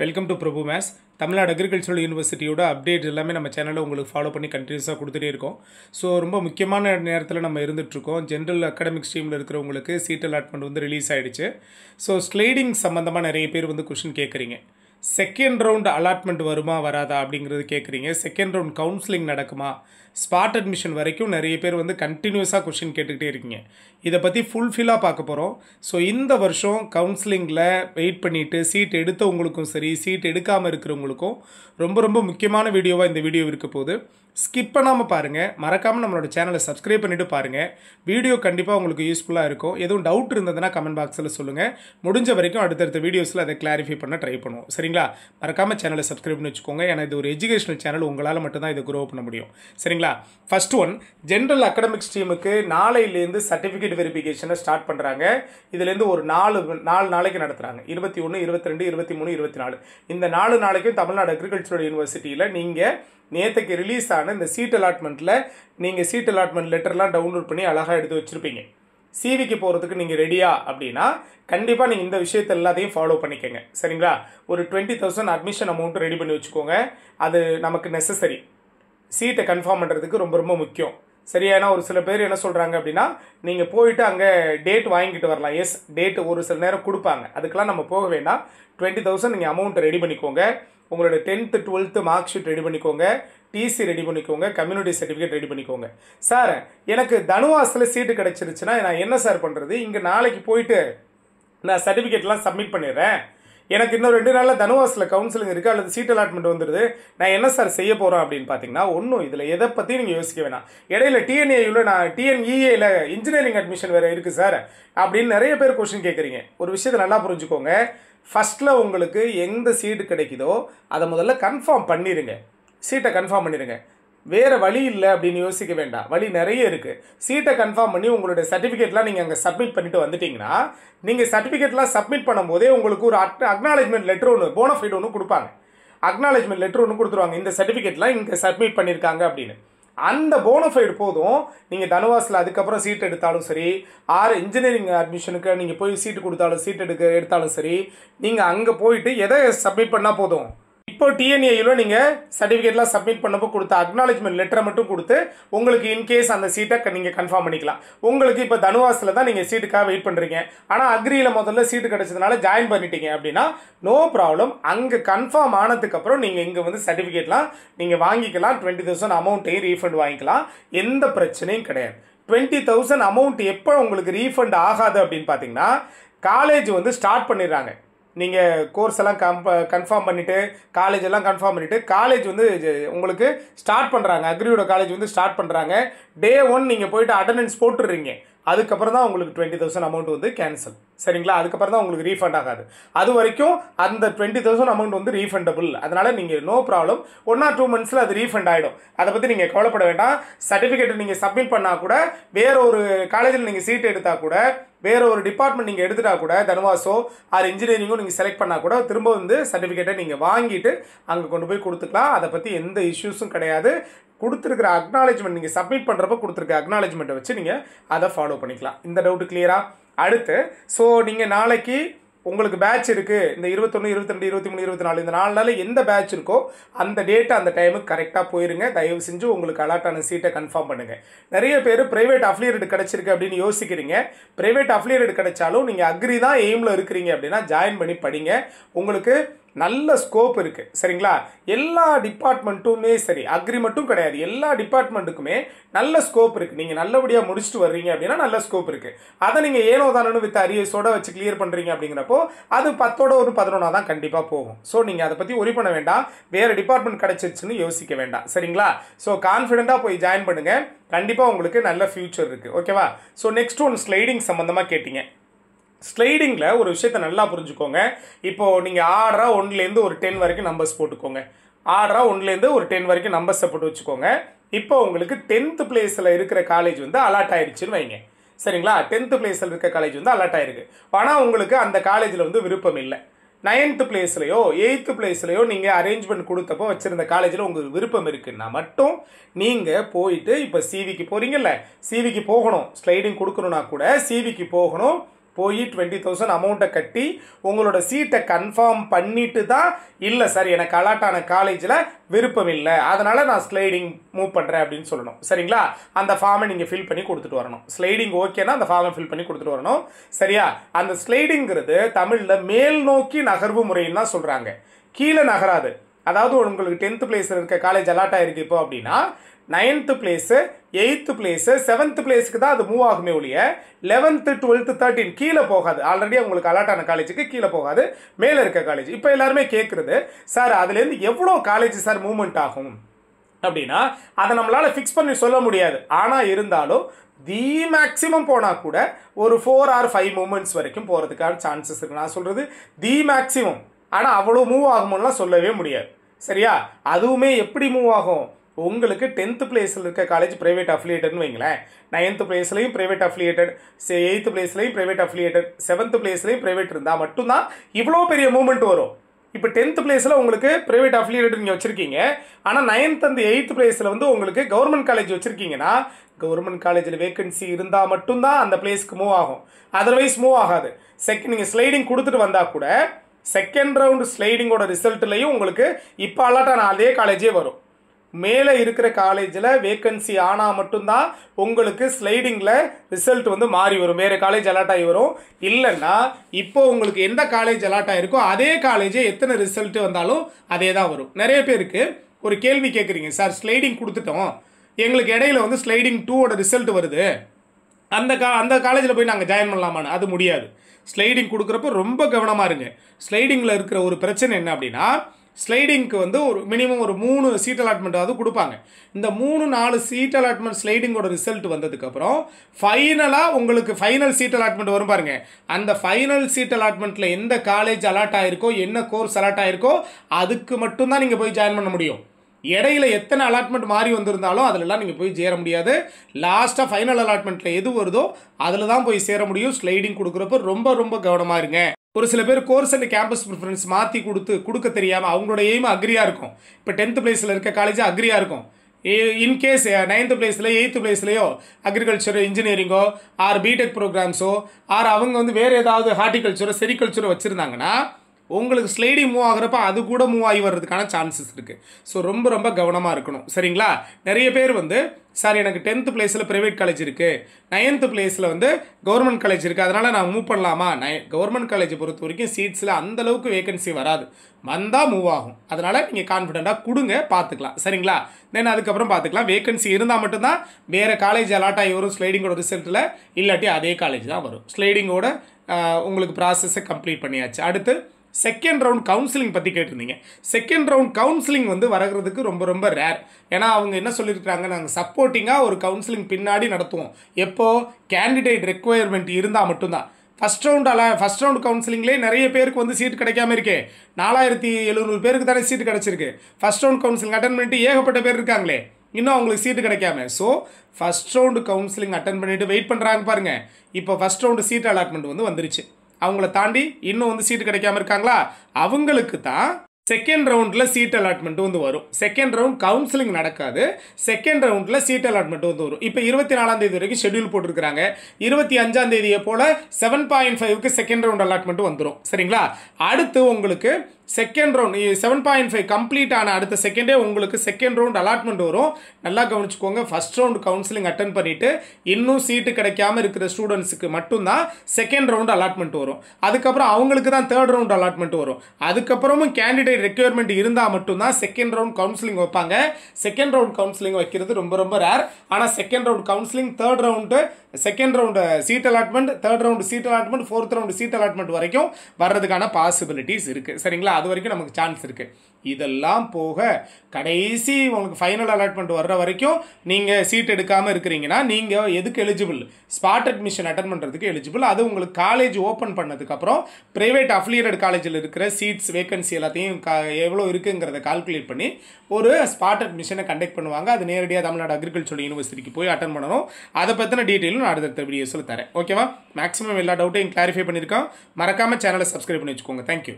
Welcome to Prabhu மேஸ் Tamil Nadu agricultural யூனிவர்சிட்டியோட update எல்லாமே நம்ம சேனலில் உங்களுக்கு ஃபாலோ பண்ணி கண்டினியூஸாக கொடுத்துட்டே இருக்கோம். ஸோ ரொம்ப முக்கியமான நேரத்தில் நம்ம இருந்துகிட்ருக்கோம் ஜென்ரல் அகாடமிக் ஸ்ட்ரீமில் இருக்கிறவங்களுக்கு சீட் அலாட்மெண்ட் வந்து ரிலீஸ் ஆகிடுச்சு ஸோ ஸ்லைடிங் சம்மந்தமாக நிறைய பேர் வந்து கொஷின் கேட்குறீங்க செகண்ட் ரவுண்ட் அலாட்மெண்ட் வருமா வராதா அப்படிங்கிறது கேட்குறீங்க செகண்ட் ரவுண்ட் கவுன்சிலிங் நடக்குமா? ஸ்பாட் அட்மிஷன் வரைக்கும் நிறைய பேர் வந்து கண்டினியூஸாக கொஷின் கேட்டுக்கிட்டே இருக்கீங்க. இதை பற்றி ஃபுல்ஃபில்லாக பார்க்க போகிறோம் ஸோ இந்த வருஷம் கவுன்சிலிங்கில் வெயிட் பண்ணிவிட்டு சீட் எடுத்தவங்களுக்கும் சரி சீட் எடுக்காமல் இருக்கிறவங்களுக்கும் ரொம்ப ரொம்ப முக்கியமான வீடியோவாக இந்த வீடியோ இருக்க போகுது. ஸ்கிப் பண்ணாமல் பாருங்கள் மறக்காமல் நம்மளோட சேனலை சப்ஸ்கிரைப் பண்ணிவிட்டு பாருங்கள் வீடியோ கண்டிப்பாக உங்களுக்கு யூஸ்ஃபுல்லாக இருக்கும். எதுவும் டவுட் இருந்ததுன்னா கமெண்ட் பாக்ஸில் சொல்லுங்கள் முடிஞ்ச வரைக்கும் அடுத்தடுத்த வீடியோஸில் அதை கிளாரிஃபை பண்ண ட்ரை பண்ணுவோம். சரிங்களா? மறக்காமல் சேனலை சப்ஸ்கிரைப் பண்ணி வச்சுக்கோங்க. ஏன்னா இது ஒரு எஜுகேஷனல் சேனல் உங்களால் மட்டும்தான் இதை க்ரோ பண்ண முடியும். சரிங்களா? ஃபர்ஸ்ட் ஒன் ஜென்ரல் அகடமிக்ஸ் டீமுக்கு நாளையிலேருந்து சர்டிஃபிகேட் வெரிஃபிகேஷனை ஸ்டார்ட் பண்ணுறாங்க இதுலேருந்து ஒரு நாலு நாலு நாளைக்கு நடத்துகிறாங்க இருபத்தி ஒன்று இருபத்தி ரெண்டு இருபத்தி மூணு இருபத்தி நாலு. இந்த நாலு நாளைக்கும் தமிழ்நாடு அக்ரிகல்ச்சரல் யூனிவர்சிட்டியில் நீங்கள் நேற்றுக்கு ரிலீஸ் ஆன இந்த சீட் அலாட்மெண்ட்டில் நீங்கள் சீட் அலாட்மெண்ட் லெட்டர்லாம் டவுன்லோட் பண்ணி அழகாக எடுத்து வச்சுருப்பீங்க. சிவிக்கு போகிறதுக்கு நீங்கள் ரெடியா அப்படின்னா கண்டிப்பாக நீங்கள் இந்த விஷயத்தை எல்லாத்தையும் ஃபாலோ பண்ணிக்கோங்க. சரிங்களா? ஒரு twenty thousand admission amount ready பண்ணி வச்சுக்கோங்க. அது நமக்கு நெசசரி சீட்டை கன்ஃபார்ம் பண்ணுறதுக்கு ரொம்ப ரொம்ப முக்கியம். சரியா? ஏன்னா ஒரு சில பேர் என்ன சொல்கிறாங்க அப்படின்னா நீங்கள் போயிட்டு அங்கே டேட் வாங்கிட்டு வரலாம். எஸ் டேட் ஒரு சில நேரம் கொடுப்பாங்க. அதுக்கெல்லாம் நம்ம போக வேண்டாம். டுவெண்ட்டி தௌசண்ட் நீங்கள் அமௌண்ட் ரெடி பண்ணிக்கோங்க. உங்களோட tenth twelfth mark sheet ready பண்ணிக்கோங்க. டிசி ரெடி பண்ணிக்கோங்க. கம்யூனிட்டி சர்டிஃபிகேட் ரெடி பண்ணிக்கோங்க. சார் எனக்கு தனுவாசில் சீட்டு கிடச்சிருச்சுன்னா நான் என்ன சார் பண்ணுறது இங்கே நாளைக்கு போயிட்டு நான் சர்டிஃபிகேட்லாம் சப்மிட் பண்ணிடுறேன். எனக்கு இன்னும் ரெண்டு நாளில் தனுவாஸில் கவுன்சிலிங் இருக்குது அல்லது சீட் அலாட்மெண்ட் வந்துடுது நான் என்ன சார் செய்ய போகிறோம் அப்படின்னு பார்த்தீங்கன்னா ஒன்றும் இதில் எதை பற்றி நீங்கள் யோசிக்க வேணாம். இடையில டிஎன்ஏயில் நான் டிஎன்இஏயில் இன்ஜினியரிங் அட்மிஷன் வேறு இருக்குது சார் அப்படின்னு நிறைய பேர் கொஷின் கேட்குறீங்க ஒரு விஷயத்தை நல்லா புரிஞ்சுக்கோங்க. ஃபஸ்ட்டில் உங்களுக்கு எந்த சீட்டு கிடைக்குதோ அதை முதல்ல கன்ஃபார்ம் பண்ணிடுங்க சீட்டை கன்ஃபார்ம் பண்ணிடுங்க வேறு வழி இல்லை அப்படின்னு யோசிக்க வேண்டாம். வழி நிறைய இருக்குது சீட்டை கன்ஃபார்ம் பண்ணி உங்களுடைய சர்டிஃபிகேட்லாம் நீங்கள் அங்கே சப்மிட் பண்ணிட்டு வந்துட்டீங்கன்னா நீங்கள் சர்டிஃபிகேட்லாம் சப்மிட் பண்ணும்போதே உங்களுக்கு ஒரு அட் அக்னாலேஜ்மெண்ட் லெட்டர் ஒன்று போனஃபைட் ஒன்று கொடுப்பாங்க. அக்னாலேஜ்மெண்ட் லெட்டர் ஒன்று கொடுத்துருவாங்க. இந்த சர்டிஃபிகேட்லாம் இங்கே சப்மிட் பண்ணியிருக்காங்க அப்படின்னு. அந்த போனஃபைடு போதும். நீங்கள் தனுவாஸில் அதுக்கப்புறம் சீட் எடுத்தாலும் சரி ஆறு இன்ஜினியரிங் அட்மிஷனுக்கு நீங்கள் போய் சீட்டு கொடுத்தாலும் சீட் எடுக்க எடுத்தாலும் சரி நீங்கள் அங்கே போயிட்டு எதை சப்மிட் பண்ணால் போதும்? இப்போ டிஎன்ஏயில் நீங்கள் சர்டிஃபிகேட்லாம் சப்மிட் பண்ணப்போ கொடுத்த அக்னாலேஜ்மெண்ட் லெட்டரை மட்டும் கொடுத்து உங்களுக்கு இன்கேஸ் அந்த சீட்டை நீங்கள் கன்ஃபார்ம் பண்ணிக்கலாம். உங்களுக்கு இப்போ தனுவாஸில் தான் நீங்கள் சீட்டுக்காக வெயிட் பண்ணுறீங்க ஆனால் அக்ரியில் முதல்ல சீட்டு கிடச்சதுனால ஜாயின் பண்ணிட்டீங்க அப்படின்னா நோ ப்ராப்ளம் அங்கே கன்ஃபார்ம் ஆனதுக்கப்புறம் நீங்கள் இங்கே வந்து சர்டிஃபிகேட்லாம் நீங்கள் வாங்கிக்கலாம். டுவெண்ட்டி தௌசண்ட் அமௌண்ட்டையும் ரீஃபண்ட் வாங்கிக்கலாம். எந்த பிரச்சனையும் கிடையாது. டுவெண்ட்டி தௌசண்ட் அமௌண்ட் எப்போ உங்களுக்கு ரீஃபண்ட் ஆகாது அப்படின்னு பார்த்தீங்கன்னா காலேஜ் வந்து ஸ்டார்ட் பண்ணிடுறாங்க. நீங்கள் கோர்ஸ் எல்லாம் கம்ப கன்ஃபார்ம் பண்ணிவிட்டு காலேஜ் எல்லாம் கன்ஃபார்ம் பண்ணிவிட்டு காலேஜ் வந்து உங்களுக்கு ஸ்டார்ட் பண்ணுறாங்க அக்ரியோட காலேஜ் வந்து ஸ்டார்ட் பண்ணுறாங்க டே ஒன் நீங்கள் போயிட்டு அட்டண்டன்ஸ் போட்டுடுறீங்க அதுக்கப்புறம் தான் உங்களுக்கு டுவெண்ட்டி தௌசண்ட் அமௌண்ட் வந்து கேன்சல் சரிங்களா? அதுக்கப்புறம் தான் உங்களுக்கு ரீஃபண்ட் ஆகாது. அது வரைக்கும் அந்த டுவெண்ட்டி தௌசண்ட் அமௌண்ட் வந்து ரீஃபண்டபிள் அதனால் நீங்கள் no problem one or two மந்த்ஸில் அது ரீஃபண்ட் ஆகிடும் அதை பற்றி நீங்கள் கவலைப்பட வேண்டாம். சர்டிஃபிகேட் நீங்கள் சப்மிட் பண்ணால் கூட வேற ஒரு காலேஜில் நீங்கள் சீட் எடுத்தால் கூட வேற ஒரு டிபார்ட்மெண்ட் நீங்கள் எடுத்துட்டா கூட தனுவாசோ ஆர் இன்ஜினியரிங்கோ நீங்கள் செலக்ட் பண்ணால் கூட திரும்ப வந்து சர்டிஃபிகேட்டை நீங்கள் வாங்கிட்டு அங்கே கொண்டு போய் கொடுத்துக்கலாம். அதை பற்றி எந்த இஷ்யூஸும் கிடையாது. கொடுத்துருக்கிற அக்னாலேஜ்மெண்ட் நீங்கள் சப்மிட் பண்ணுறப்ப கொடுத்துருக்க அக்னாலேஜ்மெண்ட்டை வச்சு நீங்கள் அதை ஃபாலோ பண்ணிக்கலாம். இந்த டவுட்டு கிளியராக அடுத்து ஸோ நீங்கள் நாளைக்கு உங்களுக்கு பேட்ச் இருக்குது இந்த இருபத்தொன்று இருபத்திரெண்டு இருபத்தி மூணு இருபத்தி நாலு இந்த நாலு நாளில் எந்த பேட்ச் இருக்கோ அந்த டேட்டை அந்த டைமுக்கு கரெக்டாக போயிருங்க. தயவு செஞ்சு உங்களுக்கு அலாட்டான சீட்டை கன்ஃபார்ம் பண்ணுங்கள் நிறைய பேர் ப்ரைவேட் அஃபிலியேட் கிடச்சிருக்கு அப்படின்னு யோசிக்கிறீங்க. ப்ரைவேட் அஃபிலியேட் கிடைச்சாலும் நீங்கள் அக்ரி தான் எய்மில் இருக்கிறீங்க அப்படின்னா ஜாயின் பண்ணி படிங்க. உங்களுக்கு நல்ல ஸ்கோப் இருக்குது சரிங்களா? எல்லா டிபார்ட்மெண்ட்டுமே சரி அக்ரி மட்டும் கிடையாது. எல்லா டிபார்ட்மெண்ட்டுக்குமே நல்ல ஸ்கோப் இருக்குது நீங்கள் நல்லபடியாக முடிச்சுட்டு வர்றீங்க அப்படின்னா நல்ல ஸ்கோப் இருக்குது அதை நீங்கள் ஏனோ தானு வித் அரியஸோட வச்சு கிளியர் பண்ணுறீங்க அப்படிங்கிறப்போ அது பத்தோட ஒரு பதினொன்றா தான் கண்டிப்பாக போகும். ஸோ நீங்கள் அதை பற்றி ஒரி பண்ண வேண்டாம். வேறு டிபார்ட்மெண்ட் கிடச்சிருச்சுன்னு யோசிக்க வேண்டாம். சரிங்களா? ஸோ கான்ஃபிடெண்ட்டாக போய் ஜாயின் பண்ணுங்கள் கண்டிப்பாக உங்களுக்கு நல்ல ஃப்யூச்சர் இருக்குது ஓகேவா ஸோ நெக்ஸ்ட் ஒன் ஸ்லைடிங் சம்மந்தமாக கேட்டிங்க. ஸ்லைடிங்கில் ஒரு விஷயத்த நல்லா புரிஞ்சுக்கோங்க. இப்போது நீங்கள் ஆர்டராக ஒன்லேருந்து ஒரு டென் வரைக்கும் நம்பர்ஸ் போட்டுக்கோங்க. ஆர்டராக ஒன்லேருந்து ஒரு டென் வரைக்கும் நம்பர்ஸை போட்டு வச்சுக்கோங்க. இப்போ உங்களுக்கு டென்த்து பிளேஸில் இருக்கிற காலேஜ் வந்து அலாட் ஆயிடுச்சுன்னு வைங்க. சரிங்களா? டென்த்து பிளேஸில் இருக்க காலேஜ் வந்து அலாட் ஆயிருக்கு. ஆனால் உங்களுக்கு அந்த காலேஜில் வந்து விருப்பம் இல்லை. நைன்த்து பிளேஸ்லையோ எயித்து பிளேஸ்லையோ நீங்கள் அரேஞ்ச்மெண்ட் கொடுத்தப்போ வச்சுருந்த காலேஜில் உங்களுக்கு விருப்பம் இருக்குன்னா மட்டும் நீங்கள் போயிட்டு இப்போ சிவிக்கு போகிறீங்கல்ல சிவிக்கு போகணும். ஸ்லைடிங் கொடுக்கணுன்னா கூட சிவிக்கு போகணும். போய் டுவெண்ட்டி தௌசண்ட் அமௌண்ட்டை கட்டி உங்களோட சீட்டை கன்ஃபார்ம் பண்ணிட்டு தான் இல்லை சார் எனக்கு அலாட்டான காலேஜில் விருப்பம் இல்லை. அதனால் நான் ஸ்லைடிங் மூவ் பண்ணுறேன் அப்படின்னு சொல்லணும். சரிங்களா? அந்த ஃபார்மை நீங்கள் ஃபில் பண்ணி கொடுத்துட்டு வரணும். ஸ்லைடிங் ஓகேனா அந்த ஃபார்மை ஃபில் பண்ணி கொடுத்துட்டு வரணும். சரியா? அந்த ஸ்லைடிங்கிறது தமிழில் மேல் நோக்கி நகர்வு முறைன்னு தான் சொல்கிறாங்க கீழே நகராது. அதாவது உங்களுக்கு டென்த்து பிளேஸில் இருக்க காலேஜ் அலாட் ஆயிருக்கு இப்போ அப்படின்னா ninth place eighth place seventh பிளேஸுக்கு தான் அது மூவ் ஆகுமே ஒழிய லெவன்த்து டுவெல்த்து தேர்ட்டின் கீழே போகாது. ஆல்ரெடி உங்களுக்கு அலாட் ஆன காலேஜுக்கு கீழே போகாது. மேலே இருக்க காலேஜ் இப்போ எல்லாருமே கேட்குறது சார் அதுலேருந்து எவ்வளோ காலேஜ் சார் மூவ்மெண்ட் ஆகும்? அப்படின்னா அதை நம்மளால் ஃபிக்ஸ் பண்ணி சொல்ல முடியாது. ஆனால் இருந்தாலும் தி மேக்ஸிமம் போனால் கூட ஒரு ஃபோர் ஆர் ஃபைவ் மூமெண்ட்ஸ் வரைக்கும் போகிறதுக்கான சான்சஸ் இருக்குது நான் சொல்கிறது தி மேக்ஸிமம் ஆனால் அவ்வளோ மூவ் ஆகும்லாம் சொல்லவே முடியாது. சரியா? அதுவுமே எப்படி மூவ் ஆகும்? உங்களுக்கு டென்த்து பிளேஸில் இருக்க காலேஜ் ப்ரைவேட் அஃபிலியேட்டட்னு வைங்களேன். நைன்த்து பிளேஸ்லையும் ப்ரைவேட் அஃபிலியேட்டட் எயித்து பிளேஸ்லையும் ப்ரைவேட் அஃபிலியேட்டட் செவன்த்து பிளேஸ்லையும் ப்ரைவேட் இருந்தால் மட்டும்தான் இவ்வளோ பெரிய மூமெண்ட் வரும். இப்போ டென்த்து பிளேஸில் உங்களுக்கு ப்ரைவேட் அஃபிலியேட்டட் நீங்கள் வச்சுருக்கீங்க. ஆனால் நைன்த் அந்த எயித்து பிளேஸில் வந்து உங்களுக்கு கவர்மெண்ட் காலேஜ் வச்சுருக்கீங்கன்னா கவர்மெண்ட் காலேஜில் வேகன்சி இருந்தால் மட்டும்தான் அந்த பிளேஸ்க்கு மூவ் ஆகும். அதர்வைஸ் மூவ் ஆகாது. செகண்ட் நீங்கள் ஸ்லைடிங் கொடுத்துட்டு வந்தால் கூட செகண்ட் ரவுண்டு ஸ்லைடிங்கோட ரிசல்ட்லையும் உங்களுக்கு இப்போ அலாட்டான அதே காலேஜே வரும். மேலே இருக்கிற காலேஜில் வேக்கன்சி ஆனால் மட்டும்தான் உங்களுக்கு ஸ்லைடிங்கில் ரிசல்ட் வந்து மாறி வரும். வேறு காலேஜ் அலாட் ஆகி வரும். இல்லைன்னா இப்போ உங்களுக்கு எந்த காலேஜ் அலாட் ஆகிருக்கோ அதே காலேஜே எத்தனை ரிசல்ட்டு வந்தாலும் அதே தான் வரும். நிறைய பேருக்கு ஒரு கேள்வி கேட்குறீங்க சார் ஸ்லைடிங் கொடுத்துட்டோம். எங்களுக்கு இடையில வந்து ஸ்லைடிங் டூவோட ரிசல்ட் வருது. அந்த கா அந்த காலேஜில் போய் நாங்கள் ஜாயின் பண்ணலாமான்னு? அது முடியாது. ஸ்லைடிங் கொடுக்குறப்ப ரொம்ப கவனமாக இருங்க. ஸ்லைடிங்கில் இருக்கிற ஒரு பிரச்சனை என்ன அப்படின்னா ஸ்லைடிங்க்கு வந்து ஒரு மினிமம் ஒரு மூணு சீட் அலாட்மெண்ட்டாவது கொடுப்பாங்க. இந்த மூணு நாலு சீட் அலாட்மெண்ட் ஸ்லைடிங்கோட ரிசல்ட் வந்ததுக்கப்புறம் ஃபைனலாக உங்களுக்கு ஃபைனல் சீட் அலாட்மெண்ட் வரும் பாருங்க. அந்த ஃபைனல் சீட் அலாட்மெண்ட்டில் எந்த காலேஜ் அலாட் ஆயிருக்கோ என்ன கோர்ஸ் அலாட் ஆயிருக்கோ அதுக்கு மட்டும்தான் நீங்கள் போய் ஜாயின் பண்ண முடியும். இடையில எத்தனை அலாட்மெண்ட் மாறி வந்திருந்தாலும் அதிலலாம் நீங்கள் போய் சேர முடியாது. லாஸ்ட்டாக ஃபைனல் அலாட்மெண்ட்டில் எது வருதோ அதில் தான் போய் சேர முடியும். ஸ்லைடிங் கொடுக்குறப்ப ரொம்ப ரொம்ப கவனமாக இருங்க. ஒரு சில பேர் கோர்ஸ் அண்ட் கேம்பஸ் ப்ரிஃபரன்ஸ் மாற்றி கொடுத்து கொடுக்க தெரியாமல் அவங்களோட எய்ம் அக்ரியாக இருக்கும். இப்போ டென்த் பிளேஸில் இருக்க காலேஜ் அக்ரியாக இருக்கும். இன்கேஸ் நைன்த்து பிளேஸில் எயித்து பிளேஸ்லையோ அக்ரிகல்ச்சர் இன்ஜினியரிங்கோ ஆர் பிடெக் ப்ரோக்ராம்ஸோ ஆர் அவங்க வந்து வேறு ஏதாவது ஹார்டிகல்ச்சரோ செரிகல்ச்சரோ வச்சுருந்தாங்கன்னா உங்களுக்கு ஸ்லைடிங் மூவ் ஆகிறப்ப அது கூட மூவ் ஆகி வர்றதுக்கான சான்சஸ் இருக்குது ஸோ ரொம்ப ரொம்ப கவனமாக இருக்கணும். சரிங்களா? நிறைய பேர் வந்து சார் எனக்கு டென்த்து பிளேஸில் ப்ரைவேட் காலேஜ் இருக்குது நைன்த்து பிளேஸில் வந்து கவர்மெண்ட் காலேஜ் இருக்குது அதனால் நான் மூவ் பண்ணலாமா? நை கவர்மெண்ட் காலேஜை பொறுத்த வரைக்கும் சீட்ஸில் அந்தளவுக்கு வேகன்சி வராது. வந்தால் மூவ் ஆகும். அதனால் நீங்கள் கான்ஃபிடெண்ட்டாக கொடுங்க பார்த்துக்கலாம் சரிங்களா? தென் அதுக்கப்புறம் பார்த்துக்கலாம் வேகன்சி இருந்தால் மட்டும்தான் வேறு காலேஜ் அலாட் ஆகி வரும் ஸ்லைடிங்கோட ரிசல்ட்டில் இல்லாட்டி அதே காலேஜ் தான் வரும். ஸ்லைடிங்கோட உங்களுக்கு ப்ராசஸை கம்ப்ளீட் பண்ணியாச்சு. அடுத்து செகண்ட் ரவுண்ட் கவுன்சிலிங் பற்றி கேட்டிருந்தீங்க. செகண்ட் ரவுண்ட் கவுன்சிலிங் வந்து வரகிறதுக்கு ரொம்ப ரொம்ப ரேர் ஏன்னா அவங்க என்ன சொல்லியிருக்கிறாங்க நாங்கள் சப்போர்ட்டிங்காக ஒரு கவுன்சிலிங் பின்னாடி நடத்துவோம். எப்போ? கேண்டிடேட் ரெக்குவயர்மெண்ட் இருந்தால் மட்டும்தான். ஃபஸ்ட் ரவுண்ட் அல ஃபஸ்ட் ரவுண்ட் கவுன்சிலிங்லேயே நிறைய பேருக்கு வந்து சீட் கிடைக்காம இருக்கே. நாலாயிரத்தி எழுநூறு பேருக்கு தானே சீட்டு கிடச்சிருக்கு. ஃபஸ்ட் ரவுண்ட் கவுன்சிலிங் அட்டன் பண்ணிட்டு ஏகப்பட்ட பேர் இருக்காங்களே. இன்னும் அவங்களுக்கு சீட்டு கிடைக்காம. So first round counselling attend பண்ணிவிட்டு வெயிட் பண்ணுறாங்க பாருங்கள் இப்போ ஃபஸ்ட் ரவுண்டு சீட் அலாட்மெண்ட் வந்து வந்துருச்சு. அவங்கள தாண்டி இன்னும் வந்து சீட்டு கிடைக்காம இருக்காங்களா? அவங்களுக்கு தான் செகண்ட் ரவுண்டில் சீட் அலாட்மெண்ட் வந்து வரும். செகண்ட் ரவுண்ட் கவுன்சிலிங் நடக்காது. செகண்ட் ரவுண்டில் சீட் அலாட்மெண்ட் வந்து வரும். இப்போ இருபத்தி நாலாம் தேதி வரைக்கும் ஷெட்யூல் போட்டிருக்கிறாங்க. இருபத்தி அஞ்சாம் தேதியை போல் செவன் பாயிண்ட் ஃபைவ்க்கு செகண்ட் ரவுண்ட் அலாட்மெண்ட் வந்துடும் சரிங்களா? அடுத்து உங்களுக்கு second round seven point five complete ஆன அடுத்த செகண்டே உங்களுக்கு செகண்ட் ரவுண்ட் அலாட்மெண்ட் வரும். நல்லா கவனிச்சுக்கோங்க ஃபர்ஸ்ட் ரவுண்ட் கவுன்சிலிங் அட்டன் பண்ணிவிட்டு இன்னும் சீட்டு கிடைக்காம இருக்கிற ஸ்டூடெண்ட்ஸுக்கு மட்டும்தான் செகண்ட் ரவுண்ட் அலாட்மெண்ட் வரும். அதுக்கப்புறம் அவங்களுக்கு தான் தேர்ட் ரவுண்ட் அலாட்மெண்ட் வரும். அதுக்கப்புறமும் கேண்டிடேட் ரெக்யர்மெண்ட் இருந்தால் மட்டும்தான் செகண்ட் ரவுண்ட் கவுன்சிலிங் வைப்பாங்க. செகண்ட் ரவுண்ட் கவுன்சிலிங் வைக்கிறது ரொம்ப ரொம்ப ரேர் ஆனால் second round counselling third round second round seat allotment third round seat allotment fourth round seat allotment வரைக்கும் வர்றதுக்கான பாசிபிலிட்டிஸ் இருக்குது சரிங்களா? அது வரைக்கும் நமக்கு சான்ஸ் இருக்குது இதெல்லாம் போக கடைசி உங்களுக்கு ஃபைனல் அலாட்மெண்ட் வர்ற வரைக்கும் நீங்கள் சீட் எடுக்காமல் இருக்கிறீங்கன்னா நீங்கள் எதுக்கு எலிஜிபிள் ஸ்பாட் அட்மிஷன் அட்டன் பண்ணுறதுக்கு எலிஜிபிள் அது உங்களுக்கு காலேஜ் ஓப்பன் பண்ணதுக்கப்புறம் ப்ரைவேட் அஃபிலியேட்டட் காலேஜில் இருக்கிற சீட்ஸ் வேகன்சி எல்லாத்தையும் கா எவ்வளோ இருக்குங்கிறத கால்குலேட் பண்ணி ஒரு ஸ்பாட் அட்மிஷனை கண்டக்ட் பண்ணுவாங்க. அது நேரடியாக தமிழ்நாடு அக்ரிகல்ச்சர் யூனிவர்சிட்டிக்கு போய் அட்டன் பண்ணணும். அதை பற்றின டீட்டெயிலும் நான் அடுத்த வீடியோஸில் தரேன். ஓகேவா மேக்ஸிமம் எல்லா டவுட்டையும் கிளாரிஃபை பண்ணியிருக்கோம் மறக்காமல் சேனலை சப்ஸ்கிரைப் பண்ணி வச்சுக்கோங்க. தேங்க்யூ